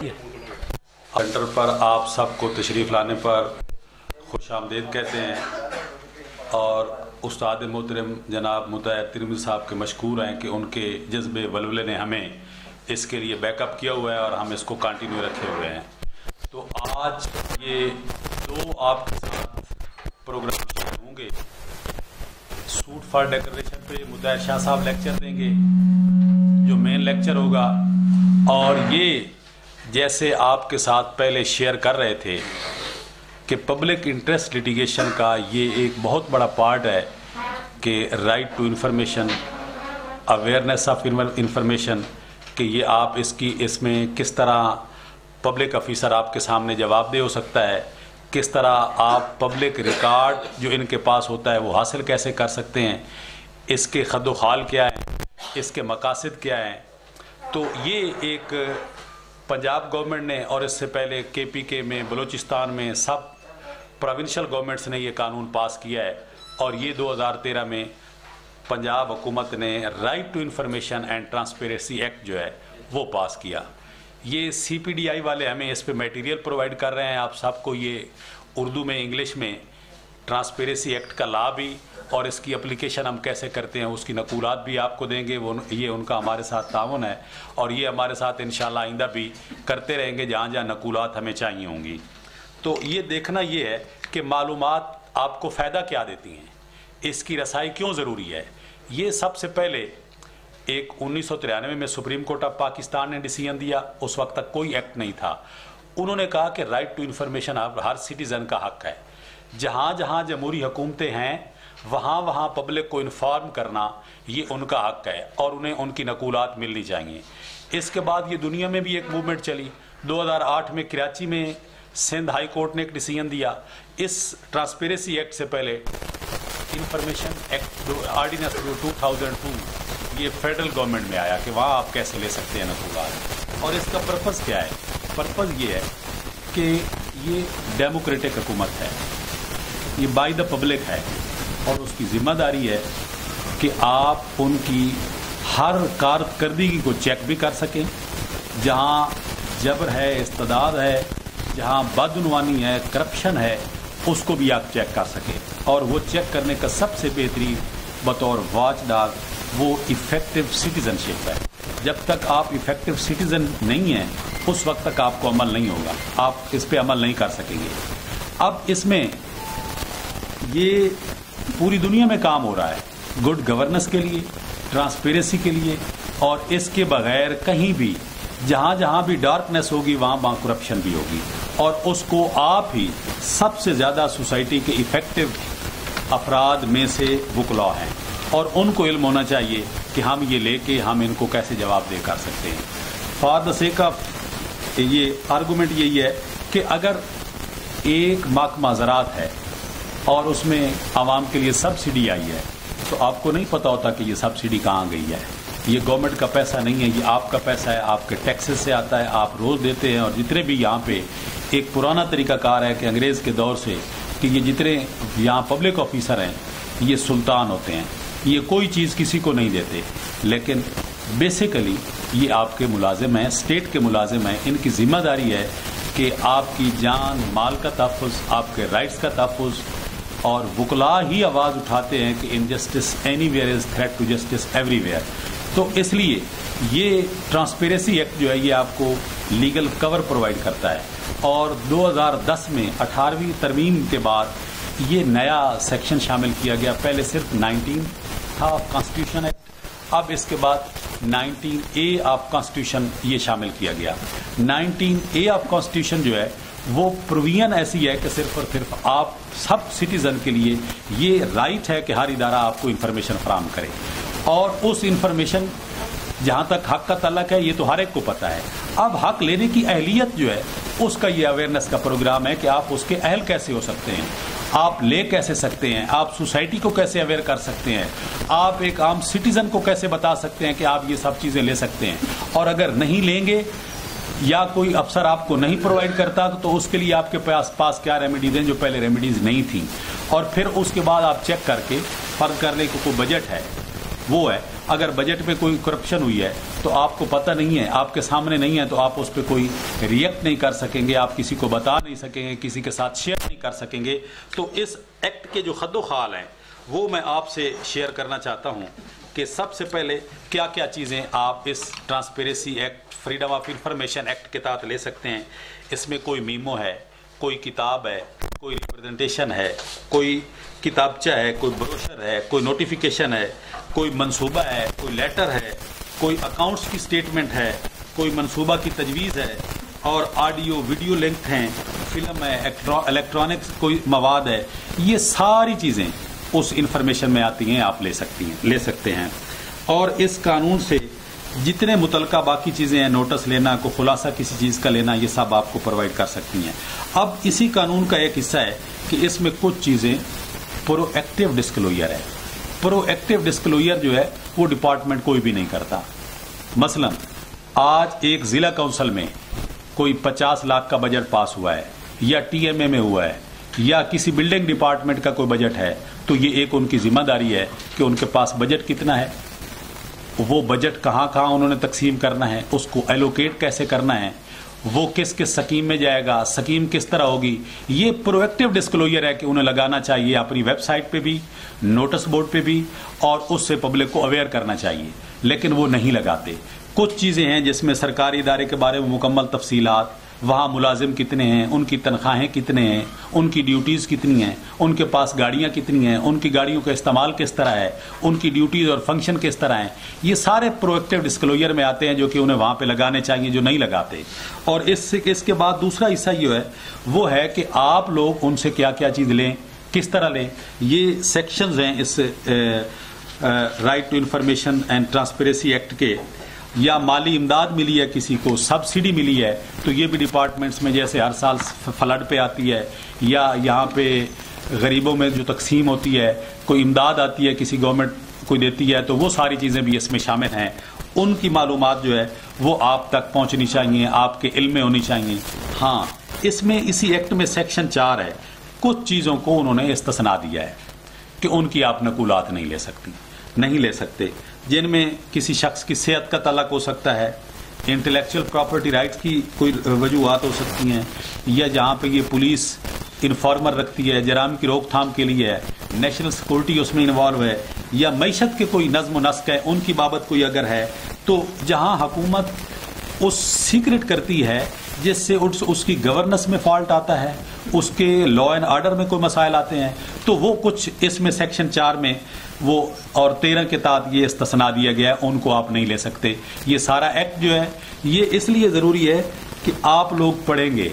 Centre پر آپ سب کو تشریف لانے پر خوش آمدید کہتے ہیں اور استاد محترم جناب متحد ترمی صاحب کے مشکور ہیں کہ ان کے جذبے ولولے نے ہمیں اس کے لیے بیک اپ کیا ہوا ہے اور ہم اس کو کنٹینیو رکھے ہوئے ہیں۔ تو آج یہ دو آپ کے ساتھ پروگرام ہوں گے۔ سوٹ فار ڈیکوریشن پہ متحد شاہ صاحب لیکچر دیں گے۔ جو مین لیکچر ہوگا۔ اور یہ جیسے آپ کے ساتھ پہلے شیئر کر رہے تھے کہ پبلک انٹرسٹ لیٹیگیشن کا یہ ایک بہت بڑا پارٹ ہے کہ right to information awareness of information کہ یہ آپ اس کی اس میں کس طرح پبلک افیسر آپ کے سامنے جواب دہ ہو سکتا ہے، کس طرح آپ پبلک ریکارڈ جو ان کے پاس ہوتا ہے وہ حاصل کیسے کر سکتے ہیں، اس کے خد و خال کیا ہیں، اس کے مقاصد کیا ہیں؟ تو یہ ایک پنجاب گورنمنٹ نے اور اس سے پہلے کے پی کے میں، بلوچستان میں سب پروونشل گورنمنٹس نے یہ قانون پاس کیا ہے۔ اور یہ دو ہزار تیرہ میں پنجاب حکومت نے right to information and transparency act جو ہے، وہ پاس کیا۔ یہ سی پی ڈی آئی والے ہمیں اس پہ میٹیریل پرووائڈ کر رہے ہیں۔ آپ سب کو یہ اردو میں، انگلش میں ٹرانسپیریسی ایکٹ کا لا بھی اور اس کی اپلیکیشن ہم کیسے کرتے ہیں، اس کی نقولات بھی آپ کو دیں گے، وہ یہ ان کا ہمارے ساتھ تعاون ہے۔ اور یہ ہمارے ساتھ انشاءاللہ آئندہ بھی کرتے رہیں گے، جہاں جہاں نقولات ہمیں چاہیے ہوں گی۔ تو یہ دیکھنا یہ ہے کہ معلومات آپ کو فائدہ کیا دیتی ہیں۔ اس کی رسائی کیوں ضروری ہے؟ یہ سب سے پہلے ایک انیس سو ترانوے میں سپریم کورٹ آف پاکستان نے ڈیسیجن دیا، اس وقت تک کوئی ایکٹ نہیں تھا۔ انہوں نے کہا کہ رائٹ ٹو انفارمیشن ہر سٹیزن کا حق ہے۔ جہاں جہاں جمہوری حکومتیں ہیں، وہاں وہاں پبلک کو انفارم کرنا، یہ ان کا حق ہے اور انہیں ان کی نقولات ملنی چاہیے۔ اس کے بعد یہ دنیا میں بھی ایک موومنٹ چلی۔ دو ہزار آٹھ میں کراچی میں سندھ ہائی کورٹ نے ایک ڈیسیجن دیا۔ اس ٹرانسپیریسی ایکٹ سے پہلے information act ordinance two thousand two یہ فیڈرل گورنمنٹ میں آیا کہ وہاں آپ کیسے لے سکتے ہیں نقولات۔ اور اس کا پرپز کیا ہے؟ پرپز یہ ہے کہ یہ ڈیموکریٹک حکومت ہے۔ یہ بائی دا پبلک ہے اور اس کی ذمہ داری ہے کہ آپ ان کی ہر کارکردگی کو چیک بھی کر سکیں۔ جہاں جبر ہے، استداد ہے، جہاں بدعنوانی ہے کرپشن ہے، اس کو بھی آپ چیک کر سکیں۔ اور وہ چیک کرنے کا سب سے بہترین بطور واچ ڈاگ وہ افیکٹو سٹیزن شپ ہے۔ جب تک آپ افیکٹو سٹیزن نہیں ہیں، اس وقت تک آپ کو عمل نہیں ہوگا۔ آپ اس پہ عمل نہیں کر سکیں گے۔ اب اس میں یہ پوری دنیا میں کام ہو رہا ہے۔ گڈ گورننس کے لیے ٹرانسپیرنسی کے لیے، اور اس کے بغیر کہیں بھی، جہاں جہاں بھی ڈارکنیس ہوگی، وہاں وہاں کرپشن بھی ہوگی۔ اور اس کو آپ ہی سب سے زیادہ سوسائٹی کے افیکٹو افراد میں سے بکلا ہیں۔ اور ان کو علم ہونا چاہیے کہ ہم یہ لے کے ہم ان کو کیسے جواب دے کر سکتے ہیں۔ فار دا سیک آف یہ آرگومنٹ یہی ہے کہ اگر ایک محکمہ زراعت ہے اور اس میں عوام کے لیے سبسڈی آئی ہے، تو آپ کو نہیں پتا ہوتا کہ یہ سبسڈی کہاں گئی ہے۔ یہ گورنمنٹ کا پیسہ نہیں ہے، یہ آپ کا پیسہ ہے، آپ کے ٹیکسز سے آتا ہے، آپ روز دیتے ہیں اور جتنے بھی یہاں پہ ایک پرانا طریقہ کار ہے کہ انگریز کے دور سے کہ یہ جتنے یہاں پبلک آفیسر ہیں، یہ سلطان ہوتے ہیں۔ یہ کوئی چیز کسی کو نہیں دیتے۔ لیکن بیسیکلی یہ آپ کے ملازم ہیں اسٹیٹ کے ملازم ہیں۔ ان کی ذمہ داری ہے کہ آپ کی جان، مال کا تحفظ، آپ کے رائٹس کا تحفظ اور وکلا ہی آواز اٹھاتے ہیں کہ injustice anywhere is threat to justice everywhere تو اس لیے یہ ٹرانسپیریسی ایکٹ جو ہے یہ آپ کو لیگل کور پرووائڈ کرتا ہے. اور دو ہزار دس میں اٹھارہویں ترمیم کے بعد یہ نیا سیکشن شامل کیا گیا. پہلے صرف نائنٹین تھا کانسٹیٹیوشن ایکٹ اب اس کے بعد نائنٹین اے آف کانسٹیٹیوشن یہ شامل کیا گیا. نائنٹین اے آف کانسٹیٹیوشن جو ہے وہ پروویژن ایسی ہے کہ صرف اور صرف آپ سب سٹیزن کے لیے یہ رائٹ ہے کہ ہر ادارہ آپ کو انفارمیشن فراہم کرے۔ اور اس انفارمیشن جہاں تک حق کا تعلق ہے، یہ تو ہر ایک کو پتا ہے۔ اب حق لینے کی اہلیت جو ہے، اس کا یہ اویئرنیس کا پروگرام ہے کہ آپ اس کے اہل کیسے ہو سکتے ہیں۔ آپ لے کیسے سکتے ہیں؟ آپ سوسائٹی کو کیسے اویئر کر سکتے ہیں؟ آپ ایک عام سٹیزن کو کیسے بتا سکتے ہیں کہ آپ یہ سب چیزیں لے سکتے ہیں؟ اور اگر نہیں لیں گے یا کوئی افسر آپ کو نہیں پرووائڈ کرتا تو اس کے لیے آپ کے پاس پاس کیا ریمیڈیز ہیں جو پہلے ریمیڈیز نہیں تھیں؟ اور پھر اس کے بعد آپ چیک کر کے فرض کر لیں کہ کوئی بجٹ ہے؟ وہ ہے، اگر بجٹ میں کوئی کرپشن ہوئی ہے تو آپ کو پتہ نہیں ہے، آپ کے سامنے نہیں ہے تو آپ اس پہ کوئی ریئیکٹ نہیں کر سکیں گے، آپ کسی کو بتا نہیں سکیں گے، کسی کے ساتھ شیئر نہیں کر سکیں گے۔ تو اس ایکٹ کے جو خد و خال ہیں، وہ میں آپ سے شیئر کرنا چاہتا ہوں۔ کہ سب سے پہلے کیا کیا چیزیں آپ اس transparency act freedom of information act کے تحت لے سکتے ہیں؟ اس میں کوئی میمو ہے، کوئی کتاب ہے، کوئی ریپرزنٹیشن ہے، کوئی کتابچہ ہے، کوئی بروشر ہے، کوئی نوٹیفیکیشن ہے، کوئی منصوبہ ہے، کوئی لیٹر ہے، کوئی اکاؤنٹس کی سٹیٹمنٹ ہے، کوئی منصوبہ کی تجویز ہے، اور آڈیو ویڈیو لنک ہیں فلم ہے الیکٹرانکس کوئی مواد ہے، یہ ساری چیزیں اس انفارمیشن میں آتی ہیں، آپ لے سکتی ہیں، لے سکتے ہیں۔ اور اس قانون سے جتنے متعلقہ باقی چیزیں ہیں نوٹس لینا، کو خلاصہ کسی چیز کا لینا، یہ سب آپ کو پرووائڈ کر سکتی ہیں۔ اب اسی قانون کا ایک حصہ ہے کہ اس میں کچھ چیزیں پرو ایکٹیو ڈسکلوئر ہے پرو ایکٹیو ڈسکلوئر جو ہے، وہ ڈپارٹمنٹ کوئی بھی نہیں کرتا۔ مثلا، آج ایک ضلع کونسل میں کوئی پچاس لاکھ کا بجٹ پاس ہوا ہے یا ٹی ایم اے میں ہوا ہے۔ یا کسی بلڈنگ ڈپارٹمنٹ کا کوئی بجٹ ہے، تو یہ ایک ان کی ذمہ داری ہے کہ ان کے پاس بجٹ کتنا ہے۔ وہ بجٹ کہاں کہاں انہوں نے تقسیم کرنا ہے، اس کو ایلوکیٹ کیسے کرنا ہے، وہ کس کس سکیم میں جائے گا، سکیم کس طرح ہوگی۔ یہ پرویکٹیو ڈسکلوئر ہے کہ انہیں لگانا چاہیے اپنی ویب سائٹ پہ بھی نوٹس بورڈ پہ بھی، اور اس سے پبلک کو اویئر کرنا چاہیے۔ لیکن وہ نہیں لگاتے۔ کچھ چیزیں ہیں جس میں سرکاری ادارے کے بارے میں مکمل تفصیلات وہاں ملازم کتنے ہیں، ان کی تنخواہیں کتنے ہیں، ان کی ڈیوٹیز کتنی ہیں، ان کے پاس گاڑیاں کتنی ہیں، ان کی گاڑیوں کا استعمال کس طرح ہے، ان کی ڈیوٹیز اور فنکشن کس طرح ہیں، یہ سارے پرویکٹیو ڈسکلوئر میں آتے ہیں جو کہ انہیں وہاں پہ لگانے چاہیے جو نہیں لگاتے۔ اور اس سے اس کے بعد دوسرا حصہ یہ ہے، وہ ہے کہ آپ لوگ ان سے کیا کیا چیز لیں، کس طرح لیں۔ یہ سیکشنز ہیں اس right to information and transparency act کے۔ یا مالی امداد ملی ہے کسی کو سبسڈی ملی ہے، تو یہ بھی ڈپارٹمنٹس میں جیسے ہر سال فلڈ پہ آتی ہے، یا یہاں پہ غریبوں میں جو تقسیم ہوتی ہے، کوئی امداد آتی ہے، کسی گورنمنٹ کوئی دیتی ہے، تو وہ ساری چیزیں بھی اس میں شامل ہیں۔ ان کی معلومات جو ہے، وہ آپ تک پہنچنی چاہیے، آپ کے علم میں ہونی چاہیے۔ ہاں اس میں اسی ایکٹ میں سیکشن چار ہے۔ کچھ چیزوں کو انہوں نے استثنا دیا ہے کہ ان کی آپ نقولات نہیں لے سکتی، نہیں لے سکتے۔ جن میں کسی شخص کی صحت کا تعلق ہو سکتا ہے انٹلیکچل پراپرٹی رائٹس کی کوئی وجوہات ہو سکتی ہیں، یا جہاں پہ یہ پولیس انفارمر رکھتی ہے جرام کی روک تھام کے لیے ہے نیشنل سیکورٹی اس میں انوالو ہے، یا معیشت کے کوئی نظم و نسق ہے، ان کی بابت کوئی اگر ہے، تو جہاں حکومت اس سیکرٹ کرتی ہے، جس سے اس کی گورننس میں فالٹ آتا ہے، اس کے لا اینڈ آرڈر میں کوئی مسائل آتے ہیں، تو وہ کچھ اس میں سیکشن چار میں وہ اور تیرہ کے تحت یہ استثنا دیا گیا ہے، ان کو آپ نہیں لے سکتے۔ یہ سارا ایکٹ جو ہے، یہ اس لیے ضروری ہے کہ آپ لوگ پڑھیں گے،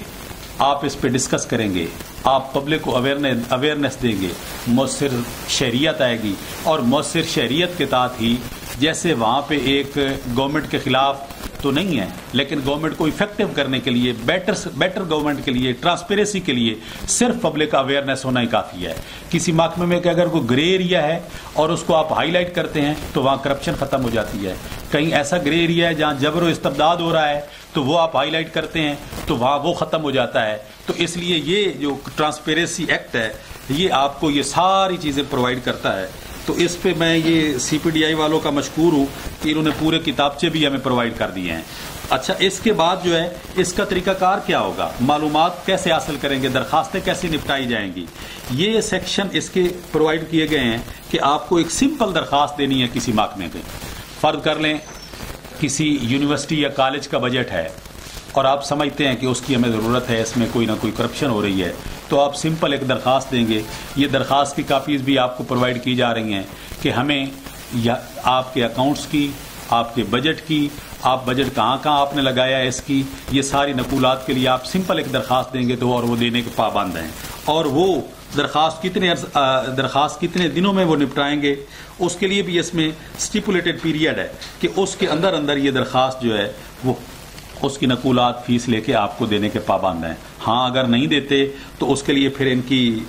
آپ اس پہ ڈسکس کریں گے، آپ پبلک کو اویئرنیس دیں گے۔ مؤثر شہریت آئے گی اور مؤثر شہریت کے تحت ہی، جیسے وہاں پہ ایک گورنمنٹ کے خلاف تو نہیں ہے۔ لیکن گورنمنٹ کو افیکٹو کرنے کے لیے بیٹر بیٹر گورنمنٹ کے لیے ٹرانسپیریسی کے لیے صرف پبلک کا اویئرنیس ہونا ہی کافی ہے۔ کسی محکمے میں کہ اگر کوئی گرے ایریا ہے اور اس کو آپ ہائی لائٹ کرتے ہیں تو وہاں کرپشن ختم ہو جاتی ہے۔ کہیں ایسا گرے ایریا ہے جہاں جبر و استبداد ہو رہا ہے تو وہ آپ ہائی لائٹ کرتے ہیں تو وہاں وہ ختم ہو جاتا ہے۔ تو اس لیے یہ جو ٹرانسپیریسی ایکٹ ہے، یہ آپ کو یہ ساری چیزیں پرووائڈ کرتا ہے۔ تو اس پہ میں یہ سی پی ڈی آئی والوں کا مشکور ہوں کہ انہوں نے پورے کتابچے بھی ہمیں پرووائڈ کر دیے ہیں۔ اچھا اس کے بعد جو ہے، اس کا طریقہ کار کیا ہوگا؟ معلومات کیسے حاصل کریں گے؟ درخواستیں کیسے نپٹائی جائیں گی؟ یہ سیکشن اس کے پرووائڈ کیے گئے ہیں کہ آپ کو ایک سمپل درخواست دینی ہے کسی محکمے پہ۔ فرض کر لیں، کسی یونیورسٹی یا کالج کا بجٹ ہے۔ اور آپ سمجھتے ہیں کہ اس کی ہمیں ضرورت ہے، اس میں کوئی نہ کوئی کرپشن ہو رہی ہے۔ تو آپ سمپل ایک درخواست دیں گے۔ یہ درخواست کی کاپیز بھی آپ کو پرووائڈ کی جا رہی ہیں کہ ہمیں آپ کے اکاؤنٹس کی، آپ کے بجٹ کی، آپ بجٹ کہاں کہاں آپ نے لگایا ہے اس کی، یہ ساری نقولات کے لیے آپ سمپل ایک درخواست دیں گے تو اور وہ دینے کے پابند ہیں۔ اور وہ درخواست کتنے درخواست کتنے دنوں میں وہ نپٹائیں گے؟ اس کے لیے بھی اس میں اسٹیپولیٹڈ پیریڈ ہے کہ اس کے اندر اندر یہ درخواست جو ہے وہ اس کی نقولات فیس لے کے آپ کو دینے کے پابند ہیں۔ ہاں اگر نہیں دیتے تو اس کے لیے پھر ان کی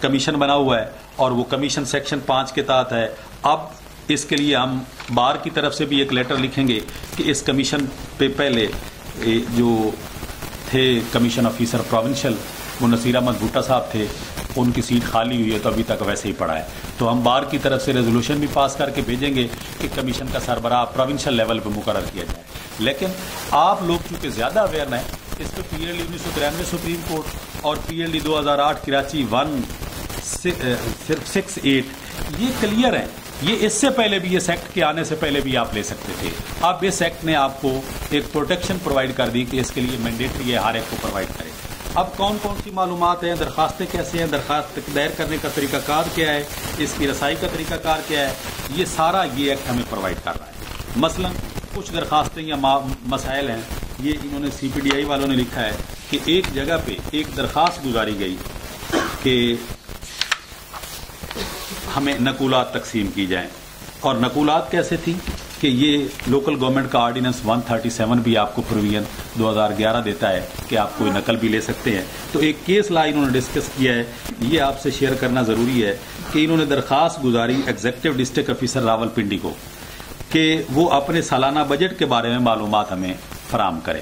کمیشن بنا ہوا ہے اور وہ کمیشن سیکشن پانچ کے تحت ہے۔ اب اس کے لیے ہم بار کی طرف سے بھی ایک لیٹر لکھیں گے کہ اس کمیشن پہ پہلے جو تھے کمیشن آفیسر پروونشل، وہ نصیر احمد بھٹا صاحب تھے، ان کی سیٹ خالی ہوئی ہے تو ابھی تک ویسے ہی پڑا ہے۔ تو ہم بار کی طرف سے ریزولوشن بھی پاس کر کے بھیجیں گے کہ کمیشن کا سربراہ پروونشل لیول پہ مقرر کیا جائے۔ لیکن آپ لوگ چونکہ زیادہ اویئر ہیں، اس پہ پی ایل ڈی انیس سو ترانوے سپریم کورٹ اور پی ایل ڈی دو ہزار آٹھ کراچی ون سکس ایٹ یہ کلیئر ہیں۔ یہ اس سے پہلے بھی، اس ایکٹ کے آنے سے پہلے بھی آپ لے سکتے تھے۔ اب اس ایکٹ نے آپ کو ایک پروٹیکشن پرووائڈ کر دی کہ اس کے لیے مینڈیٹری ہے ہر ایک کو پرووائڈ کرے۔ اب کون کون سی معلومات ہیں؟ درخواستیں کیسے ہیں؟ درخواست دائر کرنے کا طریقہ کار کیا ہے؟ اس کی رسائی کا طریقہ کار کیا ہے؟ یہ سارا یہ ایکٹ ہمیں پرووائڈ کر رہا ہے۔ مثلا کچھ درخواستیں یا مسائل ہیں، یہ انہوں نے سی پی ڈی آئی والوں نے لکھا ہے کہ ایک جگہ پہ ایک درخواست گزاری گئی کہ ہمیں نقولات تقسیم کی جائیں۔ اور نقولات کیسے تھی کہ یہ لوکل گورنمنٹ کا آرڈیننس 137 بھی آپ کو پروویژن دو ہزار گیارہ دیتا ہے کہ آپ کوئی نقل بھی لے سکتے ہیں۔ تو ایک کیس لا انہوں نے ڈسکس کیا ہے۔ یہ آپ سے شیئر کرنا ضروری ہے کہ انہوں نے درخواست گزاری executive district officer Rawalpindi کو۔ کہ وہ اپنے سالانہ بجٹ کے بارے میں معلومات ہمیں فراہم کرے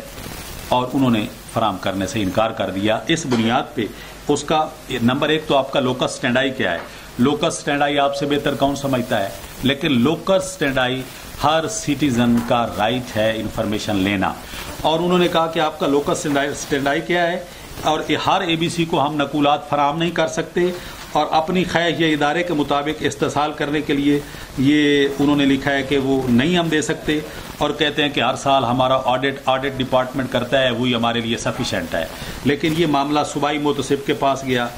اور انہوں نے فراہم کرنے سے انکار کر دیا۔ اس بنیاد پہ اس کا نمبر ایک تو آپ کا لوکس اسٹینڈائی کیا ہے۔ لوکس اسٹینڈائی آپ سے بہتر کون سمجھتا ہے؟ لیکن لوکس اسٹینڈائی ہر سٹیزن کا رائٹ ہے انفارمیشن لینا۔ اور انہوں نے کہا کہ آپ کا لوکس اسٹینڈائی کیا ہے؟ اور ہر اے بی سی کو ہم نقولات فراہم نہیں کر سکتے۔ اور اپنی خواہش یا ادارے کے مطابق استحصال کرنے کے لیے یہ انہوں نے لکھا ہے کہ وہ نہیں ہم دے سکتے اور کہتے ہیں کہ ہر سال ہمارا آڈٹ آڈٹ ڈپارٹمنٹ کرتا ہے، وہی ہمارے لیے سفیشینٹ ہے۔ لیکن یہ معاملہ صوبائی متصب کے پاس گیا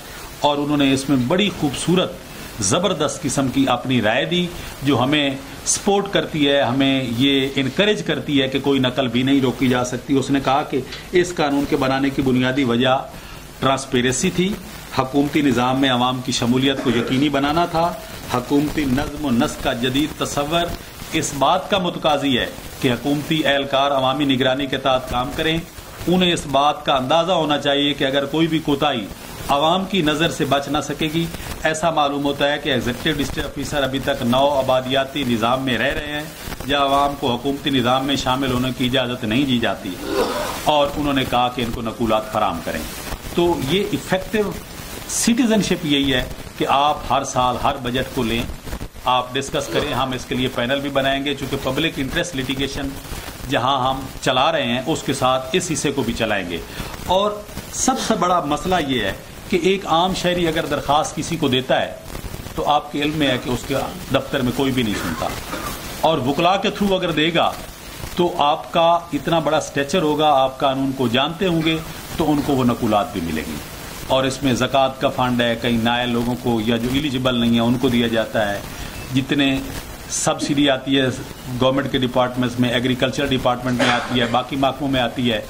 اور انہوں نے اس میں بڑی خوبصورت، زبردست قسم کی اپنی رائے دی جو ہمیں سپورٹ کرتی ہے، ہمیں یہ انکریج کرتی ہے کہ کوئی نقل بھی نہیں روکی جا سکتی۔ اس نے کہا کہ اس قانون کے بنانے کی بنیادی وجہ ٹرانسپیرنسی تھی۔ حکومتی نظام میں عوام کی شمولیت کو یقینی بنانا تھا۔ حکومتی نظم و نسق کا جدید تصور اس بات کا متقاضی ہے کہ حکومتی اہلکار عوامی نگرانی کے تحت کام کریں۔ انہیں اس بات کا اندازہ ہونا چاہیے کہ اگر کوئی بھی کوتاہی عوام کی نظر سے بچ نہ سکے گی، ایسا معلوم ہوتا ہے کہ ایگزیکٹو ڈسٹرکٹ آفیسر ابھی تک نو آبادیاتی نظام میں رہ رہے ہیں جہاں عوام کو حکومتی نظام میں شامل ہونے کی اجازت نہیں دی جاتی۔ اور انہوں نے کہا کہ ان کو نقولات فراہم کریں۔ تو یہ افیکٹو سٹیزن شپ یہی ہے کہ آپ ہر سال ہر بجٹ کو لیں۔ آپ ڈسکس کریں، ہم اس کے لیے پینل بھی بنائیں گے چونکہ پبلک انٹرسٹ لٹیگیشن جہاں ہم چلا رہے ہیں، اس کے ساتھ اس حصے کو بھی چلائیں گے۔ اور سب سے بڑا مسئلہ یہ ہے کہ ایک عام شہری اگر درخواست کسی کو دیتا ہے، تو آپ کے علم میں ہے کہ اس کے دفتر میں کوئی بھی نہیں سنتا۔ اور وکلا کے تھرو اگر دے گا، تو آپ کا اتنا بڑا اسٹیچر ہوگا، آپ قانون کو جانتے ہوں گے۔ تو ان کو وہ نقولات بھی ملیں گی۔ اور اس میں زکوٰۃ کا فنڈ ہے، کئی نئے لوگوں کو یا جو ایلیجبل نہیں ہے ان کو دیا جاتا ہے۔ جتنے سبسڈی آتی ہے گورنمنٹ کے ڈپارٹمنٹس میں ایگریکلچر ڈپارٹمنٹ میں آتی ہے، باقی محکموں میں آتی ہے،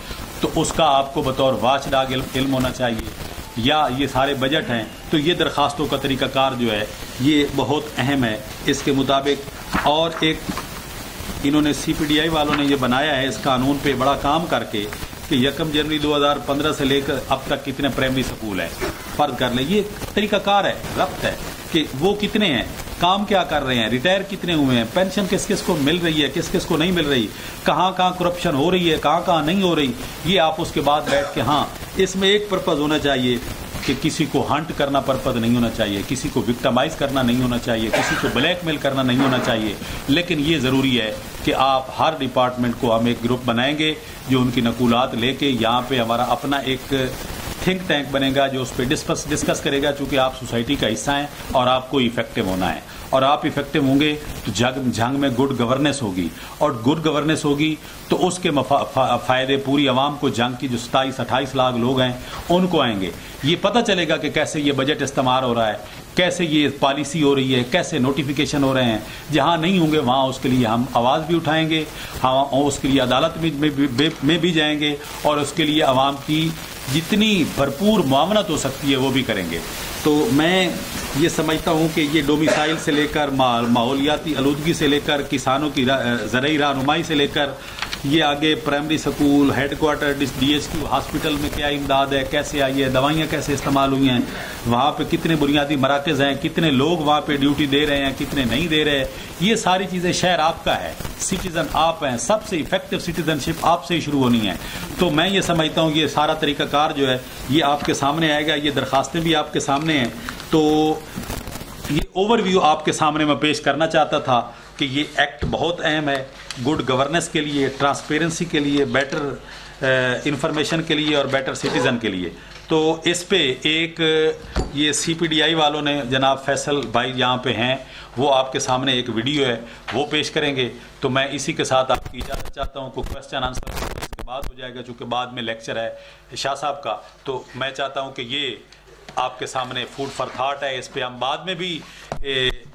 تو اس کا آپ کو بطور واچ ڈاگ علم ہونا چاہیے۔ یا یہ سارے بجٹ ہیں، تو یہ درخواستوں کا طریقہ کار جو ہے، یہ بہت اہم ہے۔ اس کے مطابق اور ایک انہوں نے سی پی ڈی آئی والوں نے یہ بنایا ہے، اس قانون پہ بڑا کام کر کے کہ یکم جنوری دو ہزار پندرہ سے لے کر اب تک کتنے پرائمری سکول ہیں؟ فرق کر لیں۔ یہ طریقہ کار ہے، ربط ہے کہ وہ کتنے ہیں، کام کیا کر رہے ہیں، ریٹائر کتنے ہوئے ہیں، پینشن کس کس کو مل رہی ہے، کس کس کو نہیں مل رہی، کہاں کہاں کرپشن ہو رہی ہے، کہاں کہاں نہیں ہو رہی، یہ آپ اس کے بعد بیٹھ کے ہاں اس میں ایک پرپز ہونا چاہیے کہ کسی کو ہنٹ کرنا پرپز نہیں ہونا چاہیے، کسی کو وکٹمائز کرنا نہیں ہونا چاہیے، کسی کو بلیک میل کرنا نہیں ہونا چاہیے۔ لیکن یہ ضروری ہے کہ آپ ہر ڈپارٹمنٹ کو ہم ایک گروپ بنائیں گے جو ان کی نقولات لے کے یہاں پہ ہمارا اپنا ایک تھنک ٹینک بنے گا جو اس پہ ڈسکس کرے گا چونکہ آپ سوسائٹی کا حصہ ہیں اور آپ کو افیکٹو ہونا ہے اور آپ افیکٹو ہوں گے تو جگ جنگ میں گڈ گورننس ہوگی اور گڈ گورننس ہوگی تو اس کے فائدے پوری عوام کو جنگ کی جو ستائیس اٹھائیس لاکھ لوگ ہیں ان کو آئیں گے یہ پتہ چلے گا کہ کیسے یہ بجٹ استعمال ہو رہا ہے کیسے یہ پالیسی ہو رہی ہے کیسے نوٹیفیکیشن ہو رہے ہیں جہاں نہیں ہوں گے وہاں اس کے لیے ہم آواز بھی اٹھائیں گے ہاں اس کے لیے عدالت میں بھی جائیں گے اور اس کے لیے عوام کی جتنی بھرپور معاونت ہو سکتی ہے وہ بھی کریں گے۔ تو میں یہ سمجھتا ہوں کہ یہ ڈومیسائل سے لے کر ماحولیاتی آلودگی سے لے کر کسانوں کی زرعی رہنمائی سے لے کر یہ آگے primary school headquarter D H Q hospital میں کیا امداد ہے، کیسے آئی ہے، دوائیاں کیسے استعمال ہوئی ہیں؟ وہاں پہ کتنے بنیادی مراکز ہیں؟ کتنے لوگ وہاں پہ ڈیوٹی دے رہے ہیں، کتنے نہیں دے رہے؟ یہ ساری چیزیں شہر آپ کا ہے سٹیزن آپ ہیں، سب سے افیکٹو سٹیزن شپ آپ سے ہی شروع ہونی ہے۔ تو میں یہ سمجھتا ہوں، یہ سارا طریقہ کار جو ہے، یہ آپ کے سامنے آئے گا، یہ درخواستیں بھی آپ کے سامنے ہیں۔ تو یہ اوور ویو آپ کے سامنے میں پیش کرنا چاہتا تھا۔ کہ یہ ایکٹ بہت اہم ہے گڈ گورننس کے لیے ٹرانسپیرنسی کے لیے بیٹر انفارمیشن کے لیے اور بیٹر سٹیزن کے لیے۔ تو اس پہ ایک، یہ سی پی ڈی آئی والوں نے جناب فیصل بھائی یہاں پہ ہیں، وہ آپ کے سامنے ایک ویڈیو ہے، وہ پیش کریں گے۔ تو میں اسی کے ساتھ آپ کی اجازت چاہتا ہوں کوئی کوشچن آنسر اس کے بعد ہو جائے گا، چونکہ بعد میں لیکچر ہے شاہ صاحب کا۔ تو میں چاہتا ہوں کہ یہ آپ کے سامنے فوڈ فار تھاٹ ہے، اس پہ ہم بعد میں بھی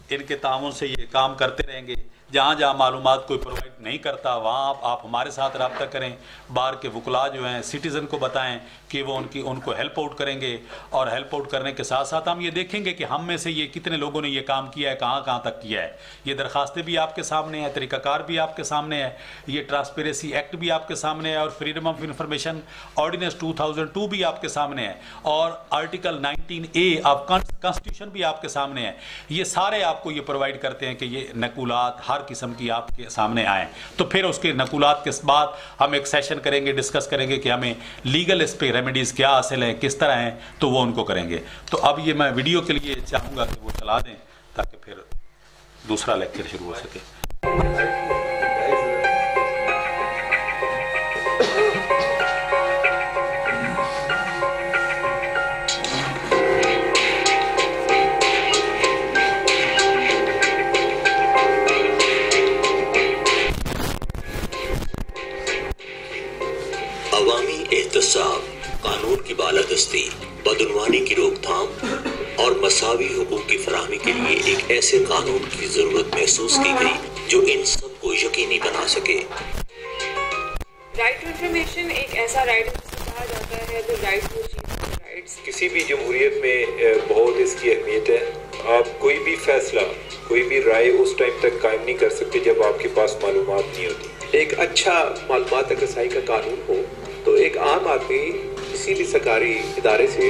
ان کے تعاون سے یہ کام کرتے رہیں گے۔ جہاں جہاں معلومات کوئی پرو نہیں کرتا، وہاں آپ آپ ہمارے ساتھ رابطہ کریں۔ بار کے وکلا جو ہیں سٹیزن کو بتائیں کہ وہ ان کی ان کو ہیلپ آؤٹ کریں گے۔ اور ہیلپ آؤٹ کرنے کے ساتھ ساتھ ہم یہ دیکھیں گے کہ ہم میں سے یہ کتنے لوگوں نے یہ کام کیا ہے، کہاں کہاں تک کیا ہے۔ یہ درخواستیں بھی آپ کے سامنے ہیں، طریقہ کار بھی آپ کے سامنے ہے یہ ٹرانسپیریسی ایکٹ بھی آپ کے سامنے ہے اور freedom of information ordinance two thousand two بھی آپ کے سامنے ہے اور article nineteen A of constitution بھی آپ کے سامنے ہے یہ سارے آپ کو یہ پرووائڈ کرتے ہیں کہ یہ نقولات ہر قسم کی آپ کے سامنے آئیں۔ تو پھر اس کے نقولات کے بعد ہم ایک سیشن کریں گے ڈسکس کریں گے کہ ہمیں لیگل اس پہ ریمیڈیز کیا حاصل ہیں، کس طرح ہیں، تو وہ ان کو کریں گے۔ تو اب یہ میں ویڈیو کے لیے چاہوں گا کہ وہ چلا دیں تاکہ پھر دوسرا لیکچر شروع ہو سکے۔ مساوی حقوق کی فراہمی کے لیے ایک ایسے قانون کی ضرورت محسوس کی گئی جو ان سب کو یقینی بنا سکے۔ رائٹ انفارمیشن ایک ایسا رائٹ کہا جاتا ہے جو رائٹ کسی بھی جمہوریت میں بہت اس کی اہمیت ہے۔ آپ کوئی بھی فیصلہ کوئی بھی رائے اس ٹائم تک قائم نہیں کر سکتے جب آپ کے پاس معلومات نہیں ہوتی۔ ایک اچھا معلومات تک رسائی کا قانون ہو تو ایک عام آدمی کسی بھی سرکاری ادارے سے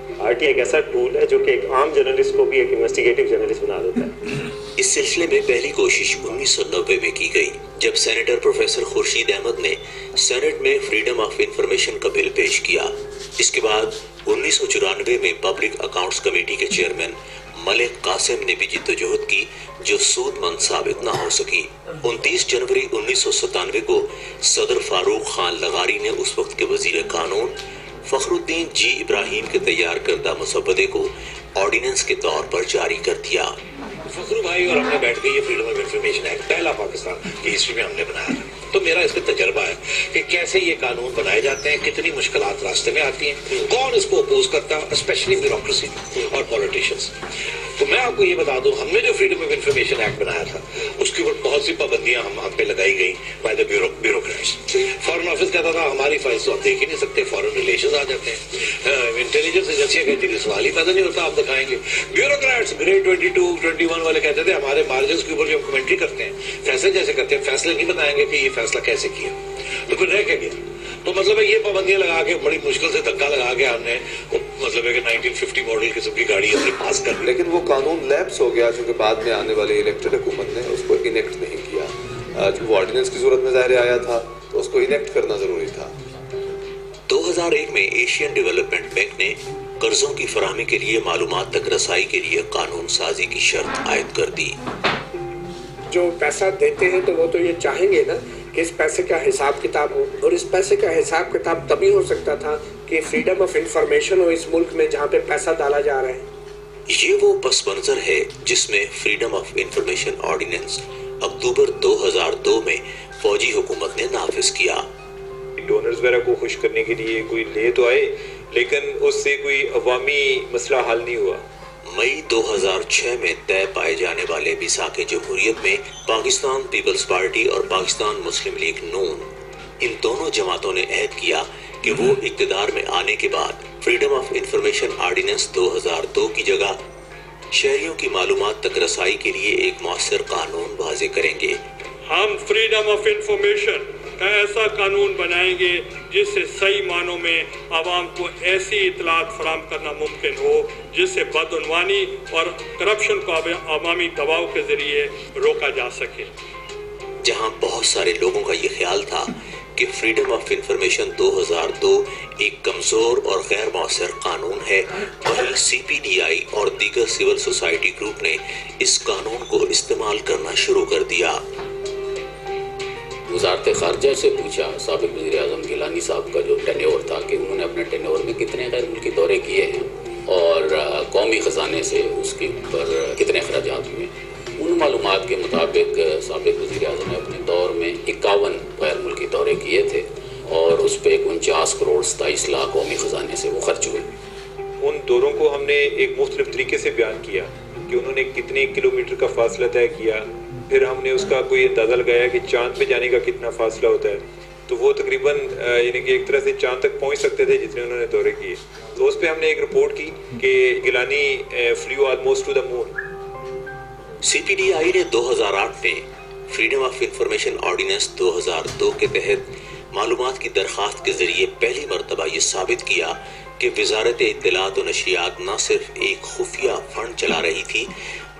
آر ٹی ایک ایسا ٹول ہے جو کہ ایک عام جرنلسٹ کو بھی ایک انویسٹیگیٹو جرنلسٹ بنا دیتا ہے۔ اس سلسلے میں پہلی کوشش انیس سو نوے میں کی گئی، جب سینیٹر پروفیسر خورشید احمد نے سینٹ میں فریڈم آف انفارمیشن کا بل پیش کیا۔ اس کے بعد انیس سو چورانوے میں پبلک اکاؤنٹس کمیٹی کے چیئرمین ملک قاسم نے بھی جد و جہد کی، جو سود مند ثابت نہ ہو سکی۔ انتیس جنوری انیس سو ستانوے کو صدر فاروق خان لغاری نے اس وقت کے وزیر قانون فخر الدین جی ابراہیم کے تیار کردہ مسودے کو آرڈیننس کے طور پر جاری کر دیا۔ فخر بھائی اور ہم نے بیٹھ کے یہ فریڈم آف انفارمیشن ایکٹ پہلا پاکستان کی ہسٹری میں ہم نے بنایا۔ تھا تو میرا اس پہ تجربہ ہے کہ کیسے یہ قانون بنائے جاتے ہیں، کتنی مشکلات راستے میں آتی ہیں، کون اس کو اپوز کرتا ہے اسپیشلی بیوروکریسی اور پولیٹیشینس تو میں آپ کو یہ بتا دوں، ہم نے جو فریڈم آف انفارمیشن ایکٹ بنایا تھا، اس کے اوپر بہت سی پابندیاں ہم ہم پہ لگائی گئی by the bureaucrats foreign office کہتا تھا، ہماری فائلس تو آپ دیکھ ہی نہیں سکتے فارن ریلیشن آ جاتے ہیں. Uh, انٹیلیجنس ایجنسیاں کہتی تھی، سوال ہی پیدا نہیں ہوتا، آپ دکھائیں گے. Bureaucrats grade twenty two twenty one والے کہتے تھے، ہمارے مارجنس کے اوپر جو ہم کمنٹری کرتے ہیں، فیصلے جیسے کرتے ہیں، فیصلے نہیں بتائیں گے کہ یہ فیصلہ کیسے کیا؟ تو پھر رہ کے گیا؟ تو مطلب ہے یہ پابندیاں لگا کے بڑی مشکل سے دھکا لگا کے ہم نے مطلب ہے کہ نائنٹین ففٹی ماڈل قسم کی گاڑی اپنے پاس کر لیکن وہ قانون لیپس ہو گیا چونکہ بعد میں آنے والی الیکٹڈ حکومت نے اس کو انیکٹ نہیں کیا۔ جو وہ آرڈیننس کی صورت میں ظاہر آیا تھا تو اس کو انیکٹ کرنا ضروری تھا۔ دو ہزار ایک میں ایشین ڈیولپمنٹ بینک نے قرضوں کی فراہمی کے لیے معلومات تک رسائی کے لیے قانون سازی کی شرط عائد کر دی۔ جو پیسہ دیتے ہیں تو وہ تو یہ چاہیں گے نا۔ کہ اس پیسے کا حساب کتاب ہو اور اس پیسے کا حساب کتاب تبھی ہو سکتا تھا کہ فریڈم آف انفارمیشن ہو اس ملک میں جہاں پہ پیسہ ڈالا جا رہا ہے۔ یہ وہ پس منظر ہے جس میں فریڈم آف انفارمیشن آرڈیننس اکتوبر دو ہزار دو میں فوجی حکومت نے نافذ کیا۔ ڈونرز وغیرہ کو خوش کرنے کے لیے کوئی لے تو آئے لیکن اس سے کوئی عوامی مسئلہ حل نہیں ہوا۔ مئی دو ہزار چھ میں طے پائے جانے والے بیساکھ جمہوریت میں پاکستان پیپلز پارٹی اور پاکستان مسلم لیگ نون۔ ان دونوں جماعتوں نے عہد کیا کہ وہ اقتدار میں آنے کے بعد فریڈم آف انفارمیشن آرڈیننس دو ہزار دو کی جگہ شہریوں کی معلومات تک رسائی کے لیے ایک مؤثر قانون واضح کریں گے۔ ہم فریڈم آف انفارمیشن ایسا قانون بنائیں گے جس سے صحیح معنوں میں عوام کو ایسی اطلاعات فراہم کرنا ممکن ہو، جس سے بدعنوانی اور کرپشن کو عوامی دباؤ کے ذریعے روکا جا سکے۔ جہاں بہت سارے لوگوں کا یہ خیال تھا کہ فریڈم آف انفارمیشن دو ہزار دو ایک کمزور اور غیر مؤثر قانون ہے وہیں سی پی ڈی آئی اور دیگر سول سوسائٹی گروپ نے اس قانون کو استعمال کرنا شروع کر دیا۔ وزارت خارجہ سے پوچھا، سابق وزیر اعظم گیلانی صاحب کا جو ٹینیور تھا کہ انہوں نے اپنے ٹینیور میں کتنے غیر ملکی دورے کیے ہیں اور قومی خزانے سے اس کے اوپر کتنے اخراجات ہوئے ان معلومات کے مطابق، سابق وزیر اعظم نے اپنے دور میں اکاون غیر ملکی دورے کیے تھے اور اس پہ انچاس کروڑ ستائیس لاکھ قومی خزانے سے وہ خرچ ہوئے۔ ان دوروں کو ہم نے ایک مختلف طریقے سے بیان کیا کہ انہوں نے کتنے کلومیٹر کا فاصلہ طے کیا پھر ہم نے اس کا کوئی اندازہ لگایا کہ چاند پہ جانے کا کتنا فاصلہ ہوتا ہے۔ تو وہ تقریباً یعنی کہ ایک طرح سے چاند تک پہنچ سکتے تھے جتنے انہوں نے دورے کیے۔ تو اس پہ ہم نے ایک رپورٹ کی کہ Gilani flew almost to the moon C P D I نے دو ہزار آٹھ میں فریڈم آف انفارمیشن آرڈیننس دو ہزار دو کے تحت معلومات کی درخواست کے ذریعے پہلی مرتبہ یہ ثابت کیا کہ وزارت اطلاعات و نشریات نہ صرف ایک خفیہ فنڈ چلا رہی تھی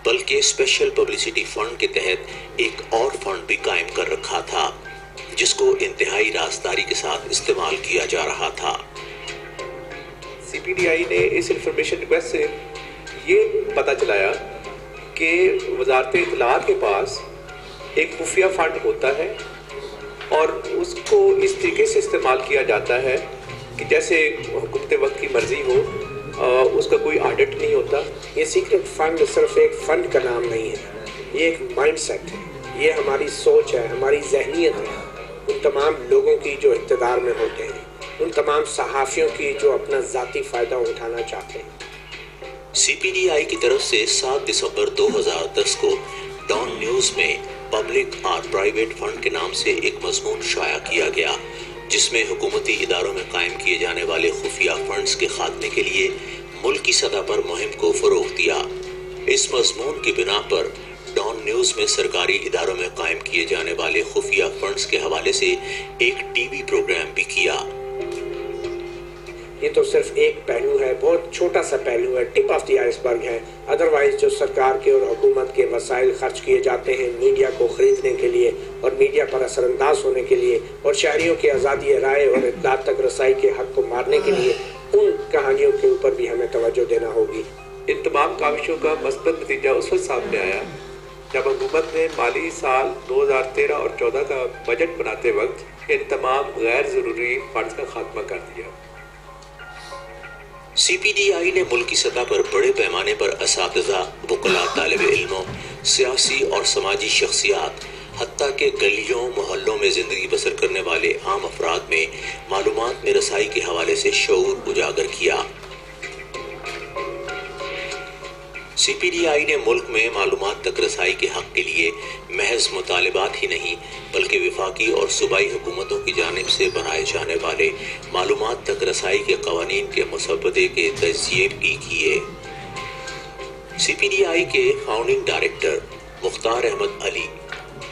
بلکہ اسپیشل پبلسٹی فنڈ کے تحت ایک اور فنڈ بھی قائم کر رکھا تھا، جس کو انتہائی رازداری کے ساتھ استعمال کیا جا رہا تھا۔ سی پی ڈی آئی نے اس انفارمیشن ریکویسٹ سے یہ پتہ چلایا کہ وزارت اطلاعات کے پاس ایک خفیہ فنڈ ہوتا ہے اور اس کو اس طریقے سے استعمال کیا جاتا ہے کہ جیسے حکومت وقت کی مرضی ہو اس کا کوئی آڈٹ نہیں ہوتا۔ یہ سیکرٹ فنڈ صرف ایک فنڈ کا نام نہیں ہے۔ یہ ایک مائنڈ سیٹ ہے۔ یہ ہماری سوچ ہے، ہماری ذہنیت ہے۔ ان تمام لوگوں کی جو اقتدار میں ہوتے ہیں، ان تمام صحافیوں کی جو اپنا ذاتی فائدہ اٹھانا چاہتے ہیں۔ سی پی ڈی آئی کی طرف سے سات دسمبر دو ہزار دس کو ڈان نیوز میں پبلک اور پرائیویٹ فنڈ کے نام سے ایک مضمون شائع کیا گیا۔ جس میں حکومتی اداروں میں قائم کیے جانے والے خفیہ فنڈز کے خاتمے کے لیے ملکی سطح پر مہم کو فروغ دیا۔ اس مضمون کی بنا پر ڈان نیوز میں سرکاری اداروں میں قائم کیے جانے والے خفیہ فنڈز کے حوالے سے ایک ٹی وی پروگرام بھی کیا۔ یہ تو صرف ایک پہلو ہے، بہت چھوٹا سا پہلو ہے، ٹپ آف دی آئس برگ ہے۔ ادروائز جو سرکار کے اور حکومت کے وسائل خرچ کیے جاتے ہیں میڈیا کو خریدنے کے لیے اور میڈیا پر اثر انداز ہونے کے لیے اور شہریوں کی آزادی رائے اور اطلاع تک رسائی کے حق کو مارنے کے لیے ان کہانیوں کے اوپر بھی ہمیں توجہ دینا ہوگی۔ ان تمام کاوشوں کا مثبت نتیجہ اس وقت سامنے آیا جب حکومت نے مالی سال دو ہزار تیرہ اور چودہ کا بجٹ بناتے وقت ان تمام غیر ضروری فنڈز کا خاتمہ کر دیا۔ سی پی ڈی آئی نے ملکی سطح پر بڑے پیمانے پر اساتذہ وکلا طالب علموں، سیاسی اور سماجی شخصیات، حتیٰ کہ گلیوں، محلوں میں زندگی بسر کرنے والے عام افراد میں معلومات میں رسائی کے حوالے سے شعور اجاگر کیا۔ سی پی ڈی آئی نے ملک میں معلومات تک رسائی کے حق کے لیے محض مطالبات ہی نہیں، بلکہ وفاقی اور صوبائی حکومتوں کی جانب سے بنائے جانے والے معلومات تک رسائی کے قوانین کے مسودے کے تجزیے بھی کیے۔ سی پی ڈی آئی کے فاؤنڈنگ ڈائریکٹر مختار احمد علی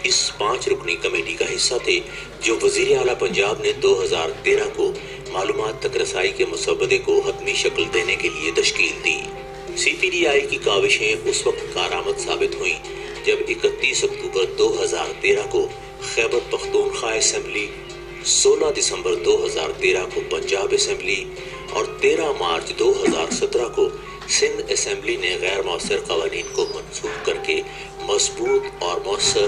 اس پانچ رکنی کمیٹی کا حصہ تھے، جو وزیر اعلیٰ پنجاب نے دو ہزار تیرہ کو معلومات تک رسائی کے مسودے کو حتمی شکل دینے کے لیے تشکیل دی۔ سی پی ڈی آئی کی کاوشیں اس وقت کارآمد ثابت ہوئیں جب اکتیس اکتوبر دو ہزار تیرہ کو خیبر پختونخوا اسمبلی، سولہ دسمبر دو ہزار تیرہ کو پنجاب اسمبلی اور تیرہ مارچ دو ہزار سترہ کو سندھ اسمبلی نے غیر مؤثر قوانین کو منسوخ کر کے مضبوط اور مؤثر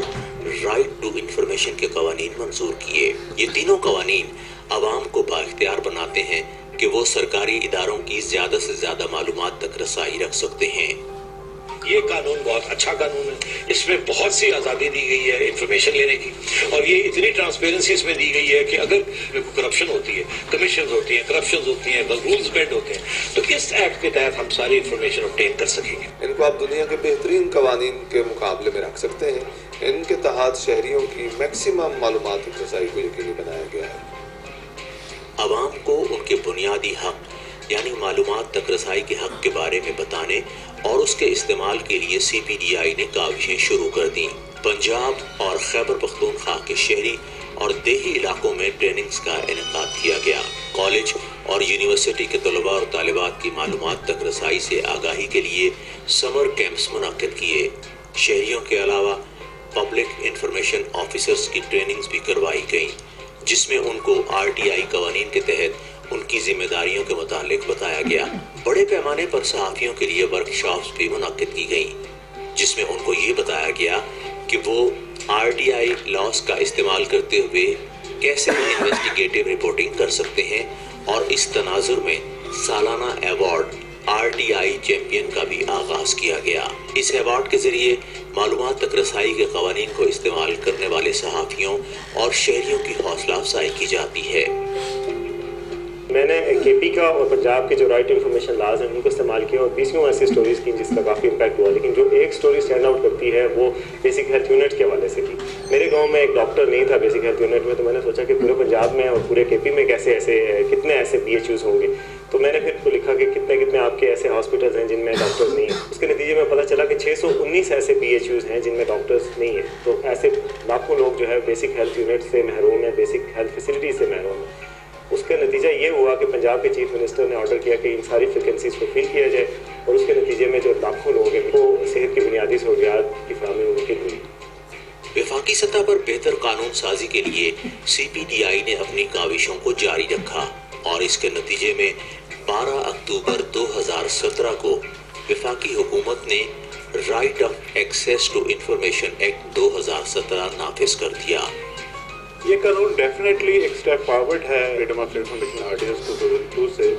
رائٹ ٹو انفارمیشن کے قوانین منظور کیے۔ یہ تینوں قوانین عوام کو با اختیار بناتے ہیں۔ کہ وہ سرکاری اداروں کی زیادہ سے زیادہ معلومات تک رسائی رکھ سکتے ہیں۔ یہ قانون بہت اچھا قانون ہے۔ اس میں بہت سی آزادی دی گئی ہے انفارمیشن لینے کی۔ اور یہ اتنی ٹرانسپیرنسی اس میں دی گئی ہے کہ اگر کرپشن ہوتی ہے کمیشن ہوتی ہیں کرپشن ہوتی ہیں رولز بینڈ ہوتے ہیں، تو کس ایکٹ کے تحت ہم ساری انفارمیشن obtain کر سکیں گے؟ ان کو آپ دنیا کے بہترین قوانین کے مقابلے میں رکھ سکتے ہیں۔ ان کے تحت شہریوں کی میکسیمم معلومات رسائی کو یقینی بنایا گیا ہے۔ عوام کو ان کے بنیادی حق یعنی معلومات تک رسائی کے حق کے بارے میں بتانے اور اس کے استعمال کے لیے سی پی ڈی آئی نے کاوشیں شروع کر دیں۔ پنجاب اور خیبر پختونخوا کے شہری اور دیہی علاقوں میں ٹریننگز کا انعقاد کیا گیا۔ کالج اور یونیورسٹی کے طلباء اور طالبات کی معلومات تک رسائی سے آگاہی کے لیے سمر کیمپس منعقد کیے۔ شہریوں کے علاوہ پبلک انفارمیشن آفیسرز کی ٹریننگز بھی کروائی گئیں۔ جس میں ان کو آر ٹی آئی قوانین کے تحت ان کی ذمہ داریوں کے متعلق بتایا گیا۔ بڑے پیمانے پر صحافیوں کے لیے ورک شاپس بھی منعقد کی گئیں، جس میں ان کو یہ بتایا گیا کہ وہ آر ٹی آئی لاس کا استعمال کرتے ہوئے کیسے انویسٹیگیٹو رپورٹنگ کر سکتے ہیں اور اس تناظر میں سالانہ award R T I champion کا بھی آغاز کیا گیا۔ اس ایوارڈ کے ذریعے معلومات تک رسائی کے قوانین کو استعمال کرنے والے صحافیوں اور شہریوں کی حوصلہ افزائی کی جاتی ہے۔ میں نے کے پی کا اور پنجاب کے جو رائٹ انفارمیشن لاز ہیں، ان کو استعمال کیا اور بیسوں ایسی اسٹوریز کی، جس کا کافی امپیکٹ ہوا، لیکن جو ایک اسٹوری اسٹینڈ آؤٹ کرتی ہے، وہ بیسک ہیلتھ یونٹ کے حوالے سے کی۔ میرے گاؤں میں ایک ڈاکٹر نہیں تھا بیسک ہیلتھ یونٹ میں، تو میں نے سوچا کہ پورے پنجاب میں اور پورے کے پی میں کیسے ایسے، کتنے ایسے بی ایچ یوز ہوں گے؟ تو میں نے پھر لکھا کہ کتنے کتنے آپ کے ایسے ہاسپٹلز ہیں جن میں ڈاکٹرز نہیں ہیں۔ اس کے نتیجے میں پتہ چلا کہ چھ سو انیس ایسے بی ایچ یوز ہیں جن میں ڈاکٹرز نہیں ہیں۔ تو ایسے لاکھوں لوگ جو ہے بیسک ہیلتھ یونٹ سے محروم ہیں بیسک ہیلتھ فیسلٹی سے محروم ہیں۔ اس کا نتیجہ یہ ہوا کہ پنجاب کے چیف منسٹر نے آرڈر کیا کہ ان ساری فیکنسیز کو فل کیا جائے اور اس کے نتیجے میں جو لاکھوں لوگ ہیں، وہ صحت کی بنیادی سہولیات کی فراہمی ممکن ہوئی وفاقی سطح پر بہتر قانون سازی کے لیے سی پی ڈی آئی نے اپنی کاوشوں کو جاری رکھا اور اس کے نتیجے میں بارہ اکتوبر دو ہزار سترہ کو وفاقی حکومت نے right of access to information act دو ہزار سترہ نافذ کر دیا۔ یہ قانون ڈیفینیٹلی ایک سٹیپ فارورڈ ہے۔ Freedom of information ordinance two thousand two سے،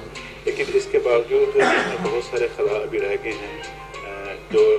لیکن اس کے باوجود اس میں بہت سارے خلا ابھی رہ گئے ہیں۔ جو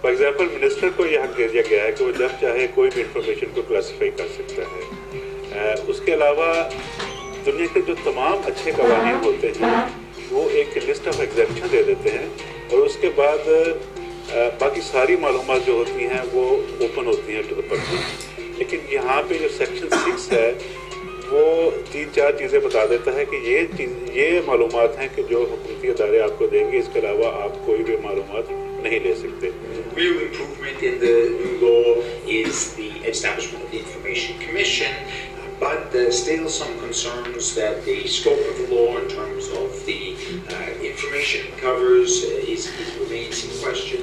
فار ایگزامپل منسٹر کو یہ حق دے دیا گیا ہے کہ وہ جب چاہے کوئی بھی انفارمیشن کو کلاسیفائی کر سکتا ہے۔ اس کے علاوہ دنیا کے جو تمام اچھے قوانین ہوتے ہیں وہ ایک لسٹ آف ایگزیپشن دے دیتے ہیں اور اس کے بعد باقی ساری معلومات جو ہوتی ہیں وہ اوپن ہوتی ہیں ٹو دا پبلک لیکن یہاں پہ جو سیکشن سکس ہے وہ تین چار چیزیں بتا دیتا ہے کہ یہ چیز یہ معلومات ہیں کہ جو حکومتی ادارے آپ کو دیں گے اس کے علاوہ آپ کوئی بھی معلومات نہیں لے سکتے۔ Real improvement in the new law is the establishment of the Information Commission, but there's still some concerns that the scope of the law in terms of the uh, information it covers is, is remains in question.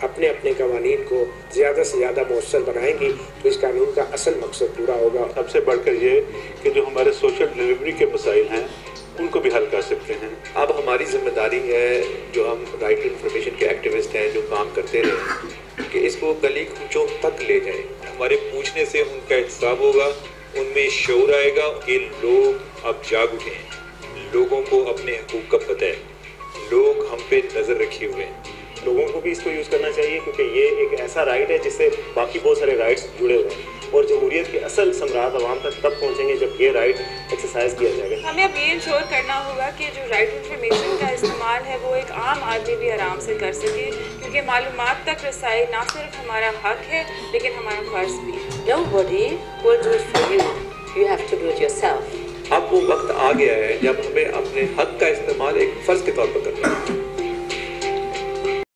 اپنے اپنے قوانین کو زیادہ سے زیادہ مؤثر بنائیں گی تو اس قانون کا اصل مقصد پورا ہوگا۔ سب سے بڑھ کر یہ کہ جو ہمارے سوشل ڈلیوری کے مسائل ہیں ان کو بھی حل کر سکتے ہیں۔ اب ہماری ذمہ داری ہے جو ہم رائٹ انفارمیشن کے ایکٹیوسٹ ہیں جو کام کرتے رہیں کہ اس کو گلی کوچوں تک لے جائیں۔ ہمارے پوچھنے سے ان کا احتساب ہوگا ان میں شعور آئے گا کہ لوگ اب جاگ اٹھے ہیں۔ لوگوں کو اپنے حقوق کا پتہ ہے۔ لوگ ہم پہ نظر رکھے ہوئے ہیں۔ لوگوں کو بھی اس کو یوز کرنا چاہیے کیونکہ یہ ایک ایسا رائٹ ہے جس سے باقی بہت سارے رائٹس جڑے ہوئے ہیں اور جمہوریت کے اصل ثمرات عوام تک تب پہنچیں گے جب یہ رائٹ ایکسرسائز کیا جائے گا ہمیں اب یہ انشور کرنا ہوگا کہ جو رائٹ انفارمیشن کا استعمال ہے وہ ایک عام آدمی بھی آرام سے کر سکے کیونکہ معلومات تک رسائی نہ صرف ہمارا حق ہے لیکن ہمارا فرض بھی Nobody will do it for you. You have to do it yourself. اب وہ وقت آ گیا ہے جب ہمیں اپنے حق کا استعمال ایک فرض کے طور پر کرنا ہے